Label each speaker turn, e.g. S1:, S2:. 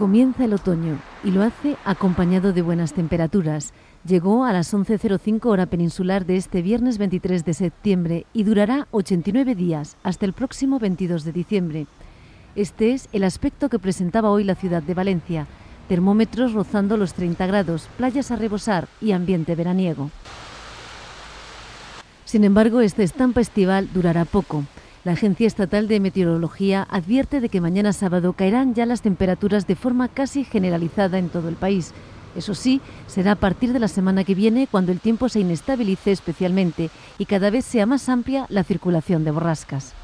S1: Comienza el otoño y lo hace acompañado de buenas temperaturas. Llegó a las 11.05 hora peninsular de este viernes 23 de septiembre y durará 89 días hasta el próximo 22 de diciembre. Este es el aspecto que presentaba hoy la ciudad de Valencia. Termómetros rozando los 30 grados, playas a rebosar y ambiente veraniego. Sin embargo, esta estampa estival durará poco. La Agencia Estatal de Meteorología advierte de que mañana sábado caerán ya las temperaturas de forma casi generalizada en todo el país. Eso sí, será a partir de la semana que viene cuando el tiempo se inestabilice especialmente y cada vez sea más amplia la circulación de borrascas.